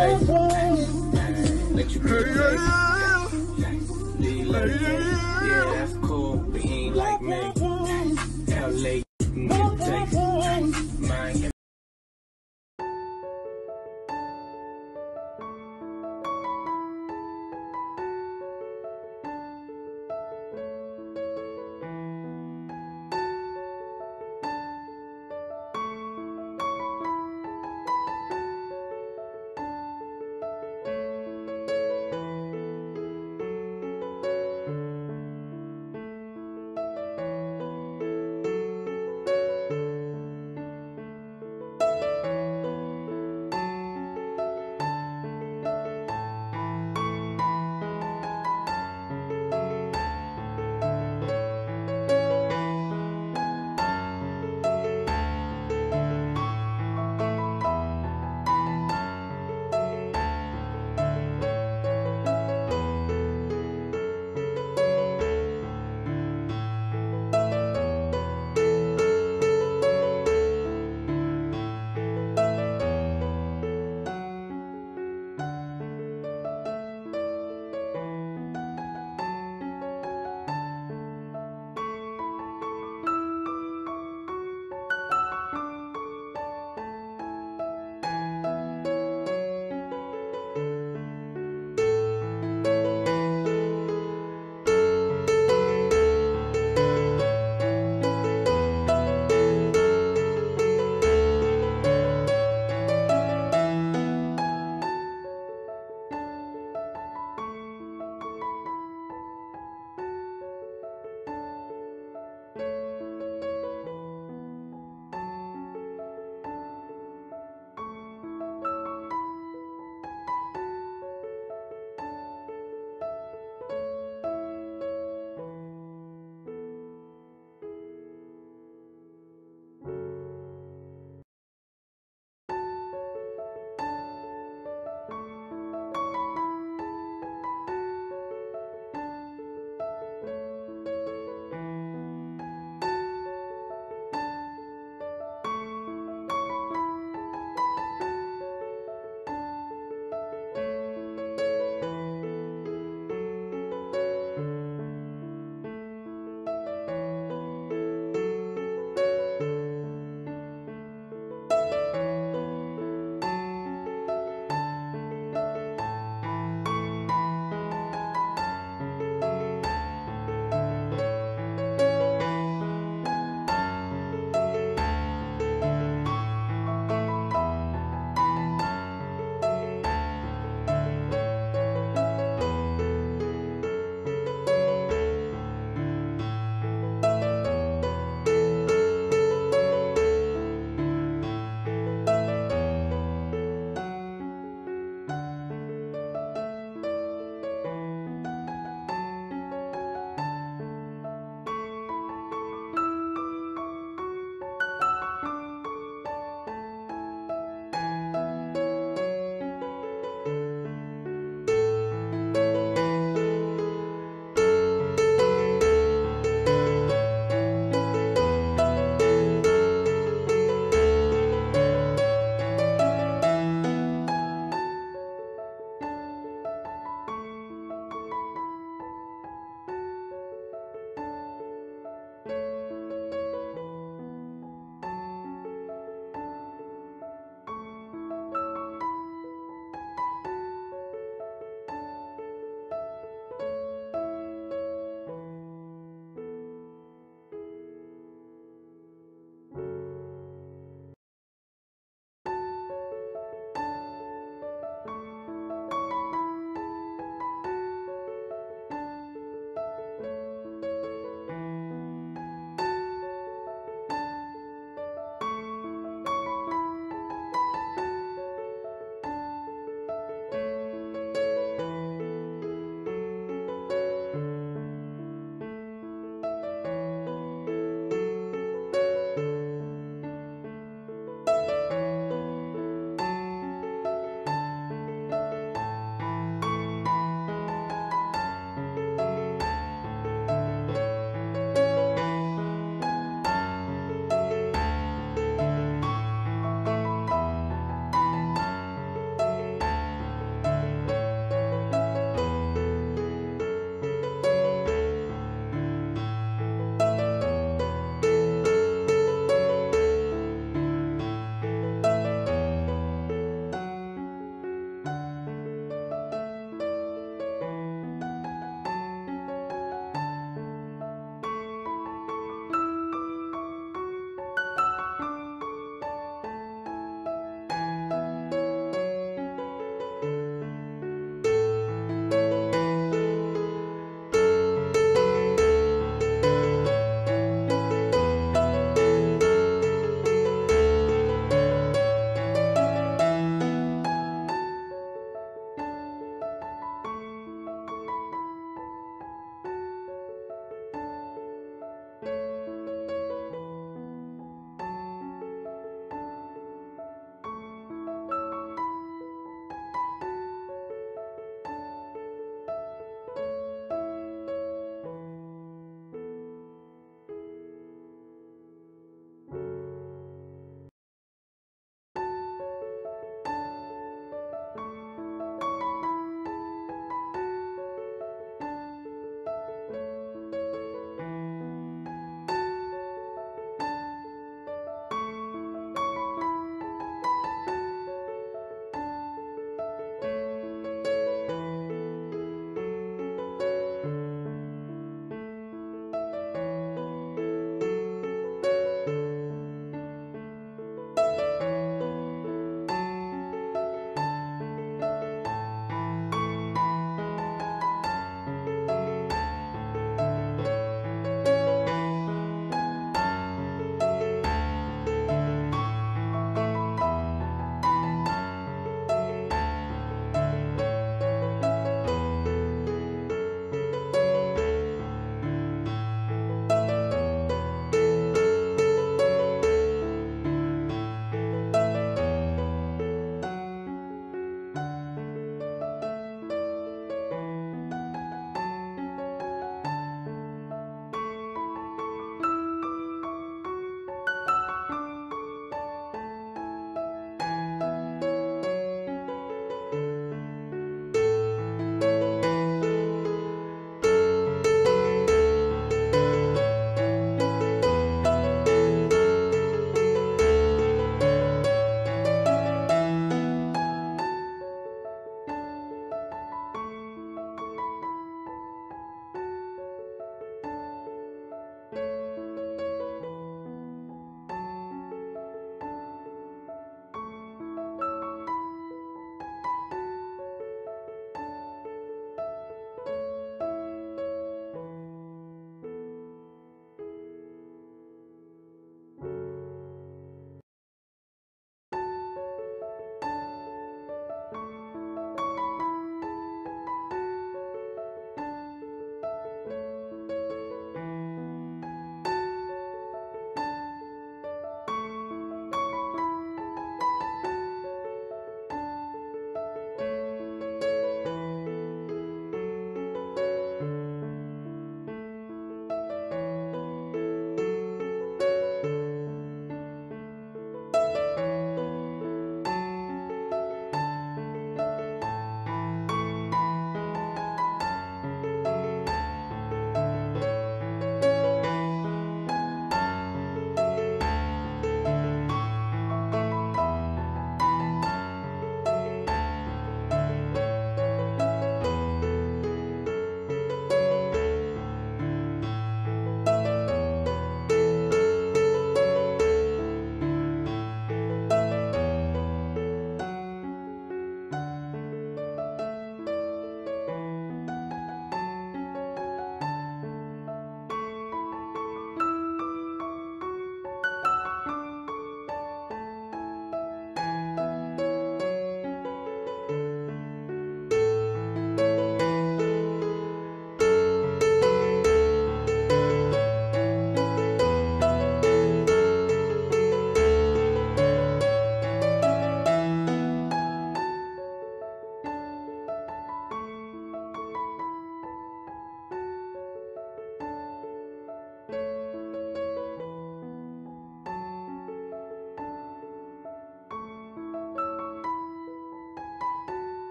Let you